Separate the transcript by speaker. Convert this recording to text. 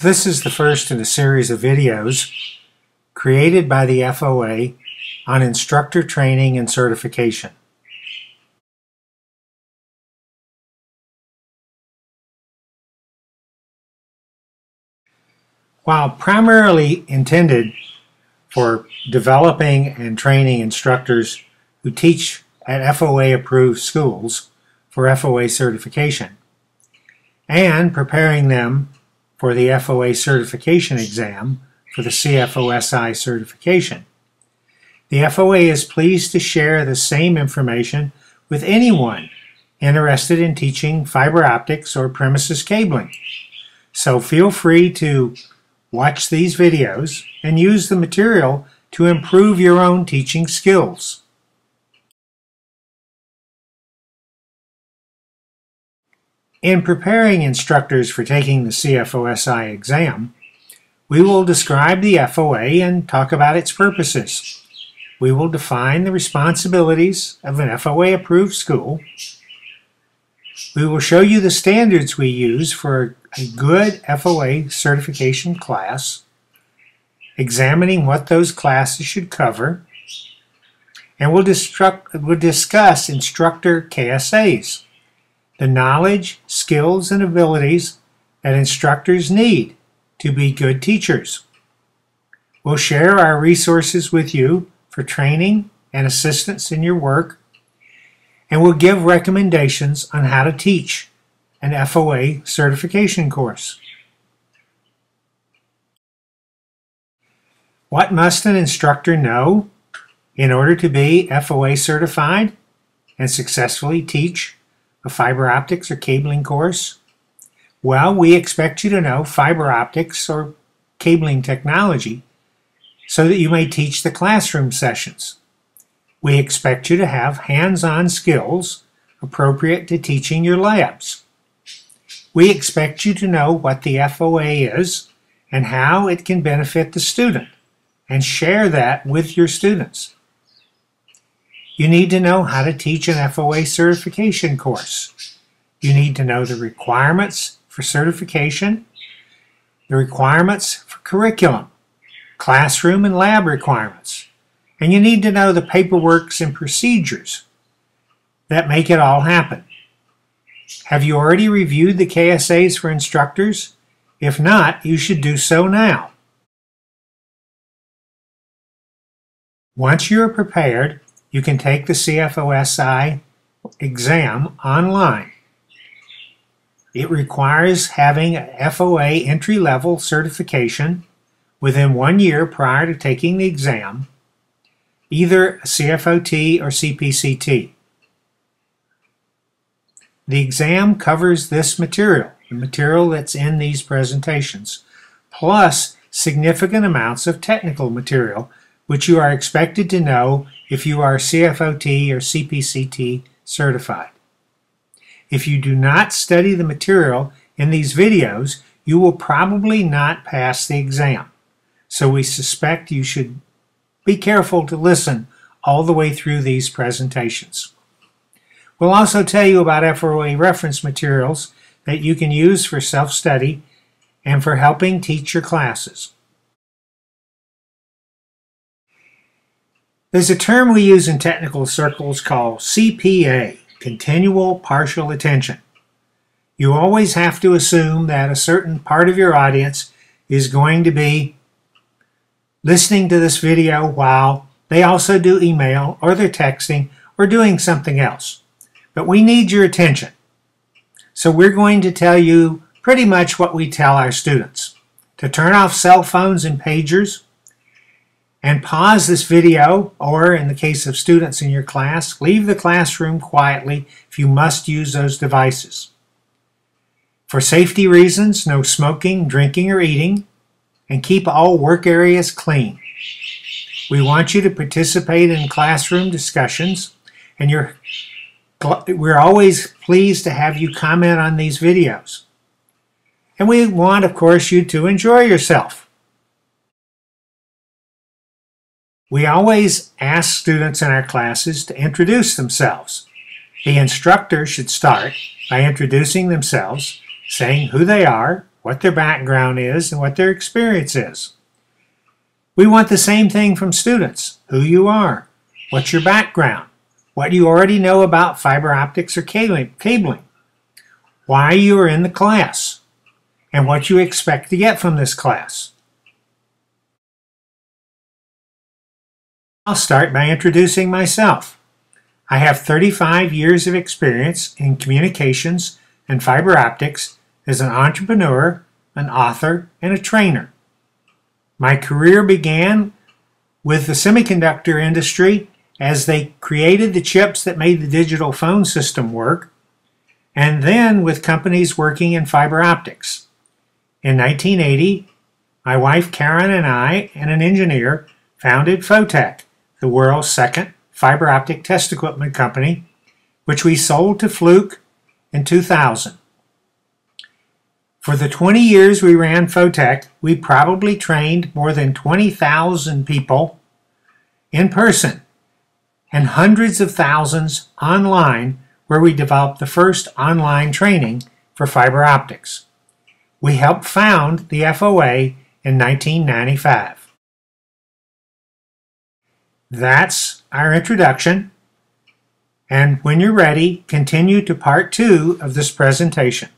Speaker 1: This is the first in a series of videos created by the FOA on instructor training and certification. While primarily intended for developing and training instructors who teach at FOA approved schools for FOA certification and preparing them for the FOA certification exam for the CFOSI certification. The FOA is pleased to share the same information with anyone interested in teaching fiber optics or premises cabling. So feel free to watch these videos and use the material to improve your own teaching skills. In preparing instructors for taking the CFOSI exam, we will describe the FOA and talk about its purposes. We will define the responsibilities of an FOA-approved school. We will show you the standards we use for a good FOA certification class, examining what those classes should cover, and we'll, we'll discuss instructor KSAs, the knowledge, skills, and abilities that instructors need to be good teachers. We'll share our resources with you for training and assistance in your work, and we'll give recommendations on how to teach an FOA certification course. What must an instructor know in order to be FOA certified and successfully teach a fiber optics or cabling course? Well, we expect you to know fiber optics or cabling technology so that you may teach the classroom sessions. We expect you to have hands-on skills appropriate to teaching your labs. We expect you to know what the FOA is and how it can benefit the student and share that with your students. You need to know how to teach an FOA certification course. You need to know the requirements for certification, the requirements for curriculum, classroom and lab requirements, and you need to know the paperworks and procedures that make it all happen. Have you already reviewed the KSAs for instructors? If not, you should do so now. Once you are prepared, you can take the CFOSI exam online. It requires having a FOA entry-level certification within one year prior to taking the exam, either CFOT or CPCT. The exam covers this material, the material that's in these presentations, plus significant amounts of technical material, which you are expected to know if you are CFOT or CPCT certified. If you do not study the material in these videos, you will probably not pass the exam so we suspect you should be careful to listen all the way through these presentations. We'll also tell you about FOA reference materials that you can use for self-study and for helping teach your classes. There's a term we use in technical circles called CPA, Continual Partial Attention. You always have to assume that a certain part of your audience is going to be listening to this video while they also do email or they're texting or doing something else. But we need your attention. So we're going to tell you pretty much what we tell our students. To turn off cell phones and pagers and pause this video or in the case of students in your class, leave the classroom quietly if you must use those devices. For safety reasons, no smoking, drinking, or eating and keep all work areas clean. We want you to participate in classroom discussions, and we're always pleased to have you comment on these videos. And we want, of course, you to enjoy yourself. We always ask students in our classes to introduce themselves. The instructor should start by introducing themselves, saying who they are, what their background is, and what their experience is. We want the same thing from students who you are, what's your background, what you already know about fiber optics or cabling, why you are in the class, and what you expect to get from this class. I'll start by introducing myself. I have 35 years of experience in communications and fiber optics as an entrepreneur, an author, and a trainer. My career began with the semiconductor industry as they created the chips that made the digital phone system work, and then with companies working in fiber optics. In 1980, my wife Karen and I and an engineer founded Fotec, the world's second fiber optic test equipment company, which we sold to Fluke in 2000. For the 20 years we ran Fotec, we probably trained more than 20,000 people in person and hundreds of thousands online where we developed the first online training for fiber optics. We helped found the FOA in 1995. That's our introduction. And when you're ready, continue to part two of this presentation.